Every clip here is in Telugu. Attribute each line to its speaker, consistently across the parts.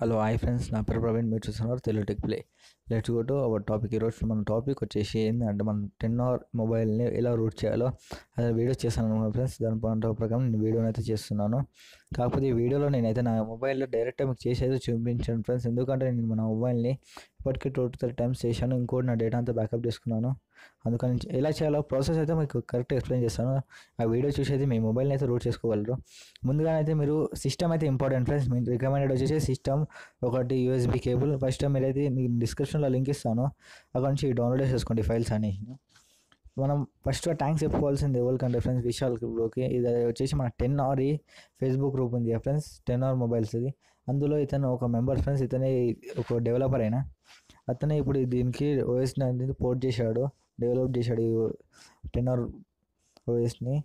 Speaker 1: హలో హాయ్ ఫ్రెండ్స్ నా పేరు ప్రవీణ్. మీరు చూస్తున్నారు Telugu Tech Play. Let's go to our topic. ఈరోజు మన టాపిక్ వచ్చేసి ఏంటంటే మనం టెన్ అవర్ మొబైల్ని ఎలా రూట్ చేయాలో అదే వీడియో చేశాను అనమాట ఫ్రెండ్స్. దాని పంట ప్రకారం నేను వీడియోని అయితే చేస్తున్నాను. కాకపోతే ఈ వీడియోలో నేనైతే నా మొబైల్లో డైరెక్ట్గా మీకు చేసి అయితే చూపించాను ఫ్రెండ్స్. ఎందుకంటే నేను మన మొబైల్ని ఇప్పటికీ టూ టు త్రీ టైమ్స్ చేశాను. ఇంకోటి నా డేటా అంతా బ్యాకప్ చేసుకున్నాను. అందుకని ఎలా చేయాలో ప్రాసెస్ అయితే మీకు కరెక్ట్ ఎక్స్ప్లెయిన్ చేస్తాను. ఆ వీడియో చూసేది మీ మొబైల్ని అయితే రూట్ చేసుకోగలరు. ముందుగా అయితే మీరు సిస్టమ్ అయితే ఇంపార్టెంట్ ఫ్రెండ్స్. మీ రికమెండెడ్ వచ్చేసి సిస్టమ్ ఒకటి యూఎస్బి కేబుల్. ఫస్ట్ మీరైతే మీకు డిస్క్రిప్షన్లో లింక్ ఇస్తాను. అక్కడ నుంచి డౌన్లోడ్ చేసుకోండి ఫైల్స్ అని మనం ఫస్ట్ ట్యాంక్స్ చెప్పుకోవాల్సింది ఎవరికంటే ఫ్రెండ్స్ విశాల్ గ్రూప్లోకి ఇది వచ్చేసి మన టెన్ అవర్ ఫేస్బుక్ గ్రూప్ ఉంది ఫ్రెండ్స్ టెన్ అవర్ మొబైల్స్ ఇది. అందులో ఇతను ఒక మెంబర్ ఫ్రెండ్స్ ఇతనే ఒక డెవలపర్ అయినా. అతనే ఇప్పుడు దీనికి ఓఎస్ అనేది పోర్ట్ చేశాడు. డెవలప్ చేశాడు ఈ టెన్ అవర్ ఓఎస్ని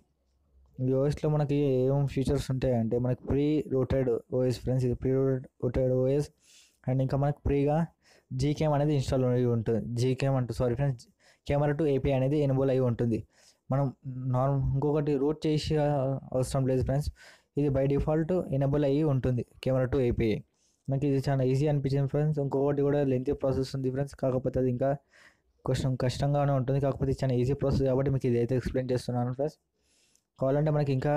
Speaker 1: ఈ ఓఎస్లో మనకి ఏం ఫీచర్స్ ఉంటాయంటే మనకి ప్రీ రూటెడ్ ఓఎస్ ఫ్రెండ్స్ ఇది ప్రీ రూటెడ్ ఓఎస్ అండ్ ఇంకా మనకి ప్రీగా జీకేమ్ అనేది ఇన్స్టాల్ అయి ఉంటుంది. జీకేమ్ అంటూ sorry friends camera two API అనేది ఎనబుల్ అయి ఉంటుంది. మనం నార్మల్ ఇంకొకటి రూట్ చేసి అవసరం లేదు ఫ్రెండ్స్ ఇది బై డిఫాల్ట్ ఎనబుల్ అయ్యి ఉంటుంది కెమెరా టు ఏపీఐ నాకు ఇది చాలా ఈజీ అనిపించింది ఫ్రెండ్స్ ఇంకొకటి కూడా లెంత్ ప్రాసెస్ ఉంది ఫ్రెండ్స్ కాకపోతే అది ఇంకా కొంచెం కష్టంగానే ఉంటుంది. కాకపోతే చాలా ఈజీ ప్రాసెస్ కాబట్టి మీకు ఇది అయితే ఎక్స్ప్లెయిన్ చేస్తున్నాను ఫ్రెండ్స్ కావాలంటే మనకి ఇంకా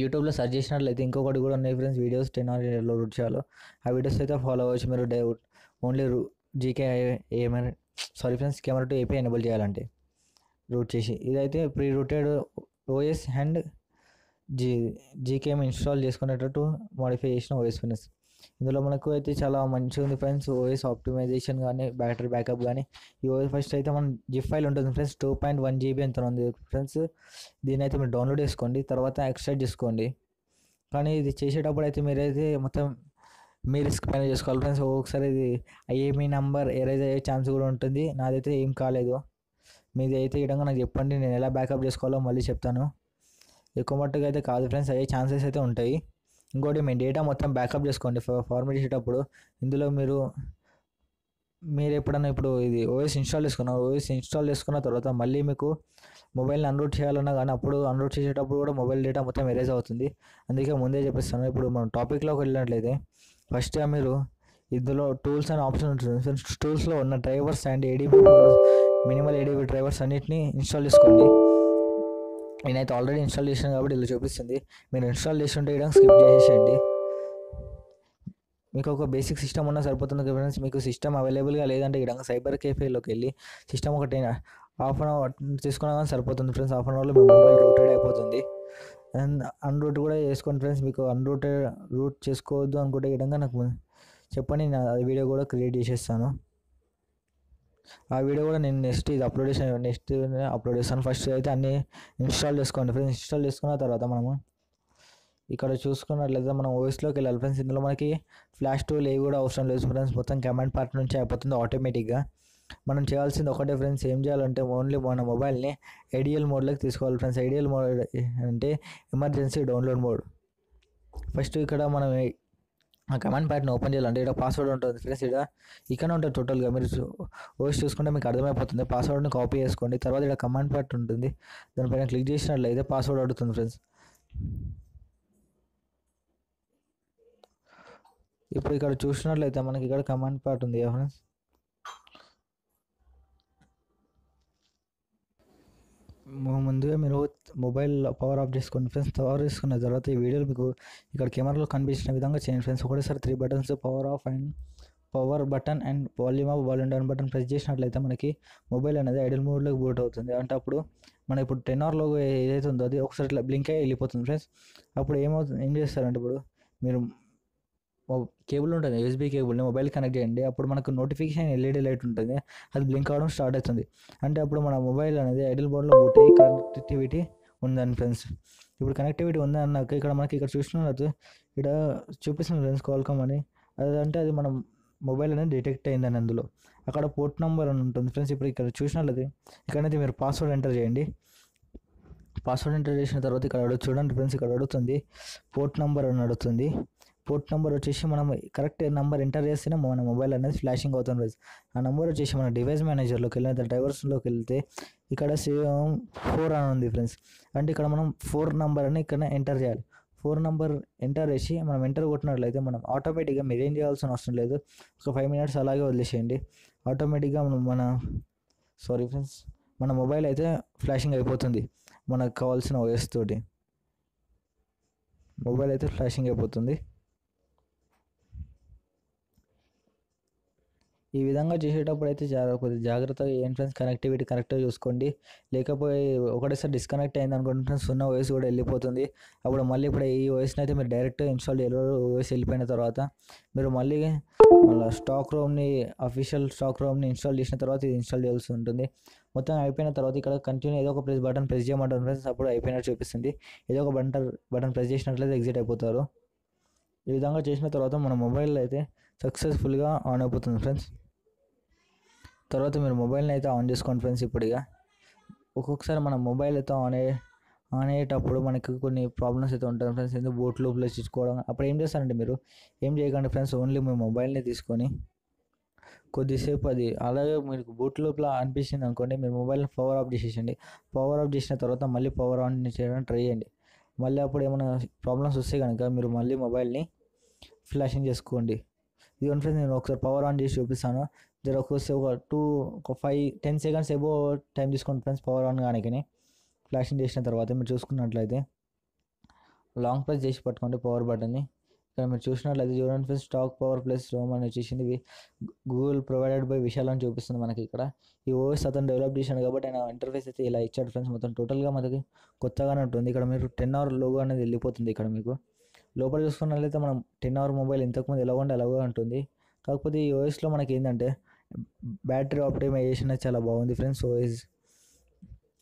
Speaker 1: యూట్యూబ్లో సెర్చ్ చేసినట్లయితే ఇంకొకటి కూడా ఉన్నాయి friends videos Tenor root చేయాలో. ఆ వీడియోస్ అయితే ఫాలో అవ్వచ్చు మీరు డే ఓన్లీ జీకే ఏమైనా sorry friends camera two API enable చేయాలంటే రూట్ చేసి. ఇదైతే pre rooted OS and G GCam install చేసుకునేటట్టు modify చేసిన ఓఎస్ ఫ్రెండ్స్. ఇందులో మనకు అయితే చాలా మంచిగా ఉంది ఫ్రెండ్స్ ఓఎస్ ఆప్టిమైజేషన్ కానీ బ్యాటరీ బ్యాకప్ కానీ ఈ ఓఎస్ ఫస్ట్ అయితే మనం జిప్ ఫైల్ ఉంటుంది friends two point one GB ఎంత ఉంది ఫ్రెండ్స్ దీని అయితే మీరు డౌన్లోడ్ చేసుకోండి తర్వాత ఎక్స్ట్రాక్ట్ చేసుకోండి. కానీ ఇది చేసేటప్పుడు అయితే మీరైతే మొత్తం మీ రిస్క్ పైన చేసుకోవాలి ఫ్రెండ్స్ ఒకసారి ఇది ఐఏమీ నంబర్ ఎరేజ్ అయ్యే ఛాన్స్ కూడా ఉంటుంది. నాదైతే ఏం కాలేదు. మీది అయితే ఈ విధంగా నాకు చెప్పండి నేను ఎలా బ్యాకప్ చేసుకోవాలో మళ్ళీ చెప్తాను. ఎక్కువ మట్టుగా అయితే కాదు ఫ్రెండ్స్ అయ్యే ఛాన్సెస్ అయితే ఉంటాయి. ఇంకోటి మీ డేటా మొత్తం బ్యాకప్ చేసుకోండి. ఫార్మేట్ చేసేటప్పుడు ఇందులో మీరు మీరు ఎప్పుడన్నా ఇప్పుడు ఇది ఓఎస్ ఇన్స్టాల్ చేసుకున్నారు ఓఎస్ ఇన్స్టాల్ చేసుకున్న తర్వాత మళ్ళీ మీకు మొబైల్ని అన్లోడ్ చేయాలన్నా కానీ అప్పుడు అన్లోడ్ చేసేటప్పుడు కూడా మొబైల్ డేటా మొత్తం ఎరేజ్ అవుతుంది. అందుకే ముందే చెప్పిస్తాను. ఇప్పుడు మనం టాపిక్లోకి వెళ్ళినట్లయితే ఫస్ట్గా మీరు ఇందులో టూల్స్ అండ్ ఆప్షన్ ఉంటుంది. టూల్స్లో ఉన్న drivers and ADB minimal ADB drivers అన్నిటిని ఇన్స్టాల్ చేసుకోండి. నేనైతే ఆల్రెడీ ఇన్స్టాల్ చేశాను కాబట్టి ఇలా చూపిస్తుంది. మీరు ఇన్స్టాల్ చేసి ఉంటే ఇక్కడ స్కిప్ చేసేయండి మీకు ఒక బేసిక్ సిస్టమ్ ఉన్నా సరిపోతుంది ఫ్రెండ్స్ మీకు సిస్టమ్ అవైలబుల్గా లేదంటే ఇక్కడ సైబర్ కేఫేలోకి వెళ్ళి సిస్టమ్ ఒకటి హాఫ్ అన్ అవర్ తీసుకున్నా కానీ సరిపోతుంది ఫ్రెండ్స్ హాఫ్ అన్ అవర్లో మీ మొబైల్ రూటెడ్ అయిపోతుంది. అండ్ అన్రూట్ కూడా చేసుకోండి ఫ్రెండ్స్ మీకు అన్రూటెడ్ రూట్ చేసుకోవద్దు అనుకుంటే విధంగా నాకు చెప్పండి. నేను ఆ వీడియో కూడా క్రియేట్ చేసేస్తాను. ఆ వీడియో కూడా నేను నెక్స్ట్ ఇది అప్లోడ్ చేసాను నెక్స్ట్ అప్లోడ్ చేస్తాను. ఫస్ట్ అయితే అన్నీ ఇన్స్టాల్ చేసుకోండి ఫ్రెండ్స్ ఇన్స్టాల్ చేసుకున్న తర్వాత మనము ఇక్కడ చూసుకున్నట్లయితే మనం ఓఎస్లోకి వెళ్ళాలి ఫ్రెండ్స్ ఇందులో మనకి ఫ్లాష్ టూల్ ఏవి కూడా అవసరం లేదు ఫ్రెండ్స్ మొత్తం కమాండ్ పార్ట్ నుంచి అయిపోతుంది ఆటోమేటిక్గా మనం చేయాల్సింది ఒకటే ఫ్రెండ్స్ ఏం చేయాలంటే ఓన్లీ మన మొబైల్ని ఐడియల్ మోడ్లోకి తీసుకోవాలి ఫ్రెండ్స్ ఐడియల్ మోడ్ అంటే ఎమర్జెన్సీ డౌన్లోడ్ మోడ్ ఫస్ట్ ఇక్కడ మనం ఆ కమాండ్ ప్యాడ్ని ఓపెన్ చేయాలంటే ఇక్కడ పాస్వర్డ్ ఉంటుంది. ఫ్రెండ్స్ ఇక్కడ ఇక్కడ ఉంటుంది టోటల్గా. మీరు ఓఎస్ చూసుకుంటే మీకు అర్థమైపోతుంది. పాస్వర్డ్ని కాపీ చేసుకోండి. తర్వాత ఇక్కడ కమాండ్ ప్యాడ్ ఉంటుంది. దానిపైన క్లిక్ చేసినట్లయితే పాస్వర్డ్ అడుగుతుంది ఫ్రెండ్స్. ఇప్పుడు ఇక్కడ చూసినట్లయితే మనకి ఇక్కడ కమాండ్ ప్యాడ్ ఉంది ఫ్రెండ్స్ ముందుగా మీరు మొబైల్ పవర్ ఆఫ్ చేసుకోండి ఫ్రెండ్స్ పవర్ చేసుకున్న తర్వాత ఈ వీడియోలు మీకు ఇక్కడ కెమెరాలో కనిపించిన విధంగా చేయండి. ఫ్రెండ్స్ ఒకటేసారి three buttons power off and power button and volume up volume down button press చేసినట్లయితే మనకి మొబైల్ అనేది ఐడల్ మోడ్లోకి బూట్ అవుతుంది. అంటే అప్పుడు మన ఇప్పుడు టెన్ అవర్ లోగో ఏదైతే ఉందో అది ఒకసారి ఇట్లా బ్లింక్ అయ్యి వెళ్ళిపోతుంది. ఫ్రెండ్స్ అప్పుడు ఏమవుతుంది? ఏం చేస్తారంటే ఇప్పుడు మీరు కేబుల్ ఉంటుంది యూఎస్బీ కేబుల్ని మొబైల్ కనెక్ట్ చేయండి. అప్పుడు మనకు నోటిఫికేషన్ ఎల్ఈడి లైట్ ఉంటుంది. అది బ్లింక్ అవ్వడం స్టార్ట్ అవుతుంది. అంటే అప్పుడు మన మొబైల్ అనేది ఐడల్ మోడ్లో బూట్ అయ్యి కనెక్టివిటీ ఉందని ఫ్రెండ్స్. ఇప్పుడు కనెక్టివిటీ ఉంది అన్నాక ఇక్కడ మనకి ఇక్కడ చూసినట్టు ఇక్కడ చూపిస్తుంది ఫ్రెండ్స్ కాల్కమ్ అని. అదంటే అది మనం మొబైల్ అనేది డిటెక్ట్ అయిందని అందులో. అక్కడ పోర్ట్ నెంబర్ అని ఉంటుంది ఫ్రెండ్స్. ఇప్పుడు ఇక్కడ చూసినట్లయితే ఇక్కడైతే మీరు పాస్వర్డ్ ఎంటర్ చేయండి. పాస్వర్డ్ ఎంటర్ చేసిన తర్వాత ఇక్కడ అడుగు చూడండి ఫ్రెండ్స్. ఇక్కడ అడుగుతుంది పోర్ట్ నెంబర్ అని అడుగుతుంది. పోర్ట్ నెంబర్ వచ్చేసి మనం కరెక్ట్ నెంబర్ ఎంటర్ చేస్తేనే మన మొబైల్ అనేది ఫ్లాషింగ్ అవుతుంది ఆ నెంబర్ వచ్చేసి మన డివైస్ మేనేజర్లోకి వెళ్ళిన డ్రైవర్స్లోకి వెళ్తే ఇక్కడ సేమ్ ఫోర్ అని ఉంది ఫ్రెండ్స్ అంటే ఇక్కడ మనం ఫోర్ నెంబర్ అని ఇక్కడ ఎంటర్ చేయాలి. ఫోర్ నెంబర్ ఎంటర్ చేసి మనం ఎంటర్ కొట్టినట్లయితే మనం ఆటోమేటిక్గా మీరు ఏం చేయాల్సిన అవసరం లేదు. ఒక ఫైవ్ మినిట్స్ అలాగే వదిలేసేయండి. ఆటోమేటిక్గా మనం మన సారీ ఫ్రెండ్స్ మన మొబైల్ అయితే ఫ్లాషింగ్ అయిపోతుంది. మనకు కావాల్సిన ఓఎస్ తోటి. మొబైల్ అయితే ఫ్లాషింగ్ అయిపోతుంది. ఈ విధంగా చేసేటప్పుడు అయితే కొద్దిగా జాగ్రత్తగా ఏం ఫ్రెండ్స్ కనెక్టివిటీ కరెక్ట్గా చూసుకోండి. లేకపోతే ఒకటేసారి డిస్కనెక్ట్ అయింది అనుకోండి ఫ్రెండ్స్ ఉన్న ఓఎస్ కూడా వెళ్ళిపోతుంది. అప్పుడు మళ్ళీ ఇప్పుడు ఈ ఓఎస్ని అయితే మీరు డైరెక్ట్ ఇన్స్టాల్ చేయలేరు వయసు వెళ్ళిపోయిన తర్వాత మీరు మళ్ళీ మళ్ళీ స్టాక్ రోమ్ని అఫీషియల్ స్టాక్ రోమ్ని ఇన్స్టాల్ చేసిన తర్వాత ఇది ఇన్స్టాల్ చేయాల్సి ఉంటుంది. మొత్తం అయిపోయిన తర్వాత ఇక్కడ కంటిన్యూ ఏదో ఒక ప్రెస్ బటన్ ప్రెస్ చేయమంటారు ఫ్రెండ్స్ అప్పుడు అయిపోయినట్టు చూపిస్తుంది. ఏదో ఒక బటన్ బటన్ ప్రెస్ చేసినట్లయితే ఎగ్జిట్ అయిపోతారు. ఈ విధంగా చేసిన తర్వాత మన మొబైల్ అయితే సక్సెస్ఫుల్గా ఆన్ అయిపోతుంది ఫ్రెండ్స్ తర్వాత మీరు మొబైల్ని అయితే ఆన్ చేసుకోండి ఫ్రెండ్స్ ఇప్పుడుగా ఒక్కొక్కసారి మన మొబైల్ అయితే ఆన్ అయ్యే ఆన్ అయ్యేటప్పుడు మనకి కొన్ని ప్రాబ్లమ్స్ అయితే ఉంటాయి ఫ్రెండ్స్ ఎందుకు బోట్ లూప్లో ఇచ్చుకోవడం? అప్పుడు ఏం చేస్తారంటే మీరు? ఏం చేయకండి ఫ్రెండ్స్ ఓన్లీ మీ మొబైల్ని తీసుకొని కొద్దిసేపు అది అలాగే మీకు బూట్ లోపల అనిపించింది అనుకోండి మీరు మొబైల్ని పవర్ ఆఫ్ చేసేసండి పవర్ ఆఫ్ చేసిన తర్వాత మళ్ళీ పవర్ ఆన్ చేయడానికి ట్రై చేయండి. మళ్ళీ అప్పుడు ఏమైనా ప్రాబ్లమ్స్ వస్తే కనుక మీరు మళ్ళీ మొబైల్ని ఫ్లాషింగ్ చేసుకోండి. ఇది ఫ్రెండ్స్ నేను ఒకసారి పవర్ ఆన్ చేసి చూపిస్తాను. జర ఒకసారి ఒక టూ ఒక ఫైవ్ టెన్ సెకండ్స్ ఏబో టైం తీసుకోండి ఫ్రెండ్స్ పవర్ ఆన్ కానీ ఫ్లాషింగ్ చేసిన తర్వాత మీరు చూసుకున్నట్లయితే లాంగ్ ప్రెస్ చేసి పట్టుకోండి పవర్ బటన్ని ఇక్కడ మీరు చూసినట్లయితే చూడండి friends stock power plus ROM అని వచ్చేసింది గూగుల్ ప్రొవైడెడ్ బై విశాల్ అని చూపిస్తుంది మనకి ఇక్కడ ఈ ఓఎస్ అతను డెవలప్ చేశాడు కాబట్టి ఆయన ఇంటర్ఫేస్ అయితే ఇలా ఇచ్చాడు ఫ్రెండ్స్ మొత్తం టోటల్గా మనకి కొత్తగానే ఉంటుంది ఇక్కడ మీరు టెన్ అవర్ లోగో అనేది వెళ్ళిపోతుంది ఇక్కడ మీకు లోపల చూసుకున్నట్లయితే మనం టెన్ అవర్ మొబైల్ ఇంతకుముందు ఎలా ఉండే అలాగే ఉంటుంది కాకపోతే ఈ ఓఎస్లో మనకి ఏంటంటే బ్యాటరీ ఆప్టిమైజేషన్ చాలా బాగుంది ఫ్రెండ్స్ ఓఎస్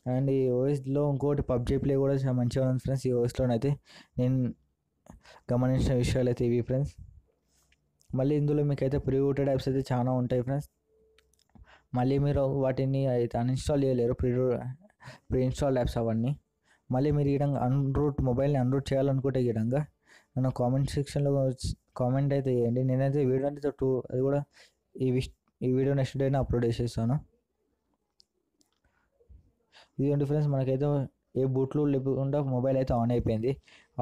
Speaker 1: అండ్ ఈ ఓఎస్లో ఇంకోటి పబ్జీ ప్లే కూడా చాలా మంచిగా ఉంది ఫ్రెండ్స్ ఈ ఓఎస్లోనైతే నేను గమనించిన విషయాలు అయితే ఇవి ఫ్రెండ్స్ మళ్ళీ ఇందులో మీకు అయితే ప్రీరూటెడ్ యాప్స్ అయితే చాలా ఉంటాయి ఫ్రెండ్స్ మళ్ళీ మీరు వాటిని అయితే అన్ఇన్స్టాల్ చేయలేరు ప్రీ ప్రీ ఇన్స్టాల్ యాప్స్ అవన్నీ. మళ్ళీ మీరు ఈ విధంగా అన్రూట్ మొబైల్ని అన్రూట్ చేయాలనుకుంటే ఈ విధంగా నన్ను కామెంట్ సెక్షన్లో కామెంట్ అయితే చేయండి. నేనైతే వీడియో అయితే టూ అది కూడా ఈ విష్ ఈ వీడియో నెక్స్ట్ డేనే అప్లోడ్ చేసేస్తాను. ఇదిగోండి ఫ్రెండ్స్ మనకైతే ఏ బూట్లు లేకుండా మొబైల్ అయితే ఆన్ అయిపోయింది.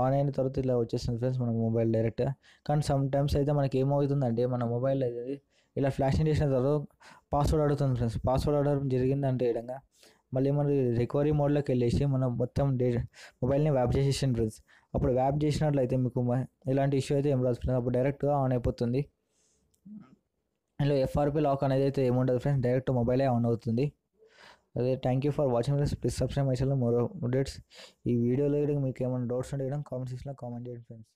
Speaker 1: ఆన్ అయిన తర్వాత ఇలా వచ్చేస్తుంది ఫ్రెండ్స్ మన మొబైల్ డైరెక్ట్ కానీ సమ్ టైమ్స్ అయితే మనకి ఏమవుతుందంటే మన మొబైల్ అయితే ఇలా ఫ్లాషింగ్ చేసిన తర్వాత పాస్వర్డ్ అడుగుతుంది ఫ్రెండ్స్ పాస్వర్డ్ అడగడం జరిగిందంటే ఈ విధంగా మళ్ళీ మన రికవరీ మోడ్లోకి వెళ్ళేసి మనం మొత్తం డే మొబైల్ని వ్యాప్ చేసేసాను ఫ్రెండ్స్ అప్పుడు వ్యాప్ చేసినట్లయితే మీకు ఇలాంటి ఇష్యూ అయితే ఏం రాదు ఫ్రెండ్స్ అప్పుడు డైరెక్ట్గా ఆన్ అయిపోతుంది. ఇందులో ఎఫ్ఆర్పి లాక్ అనేది అయితే ఏముండదు ఫ్రెండ్స్ డైరెక్ట్ మొబైలే ఆన్ అవుతుంది. అదే thank you for watching friends please subscribe my channel more updates ఈ వీడియోలో మీకు ఏమైనా డౌట్స్ ఉంటే కామెంట్ సెక్షన్లో కామెంట్ చేయండి ఫ్రెండ్స్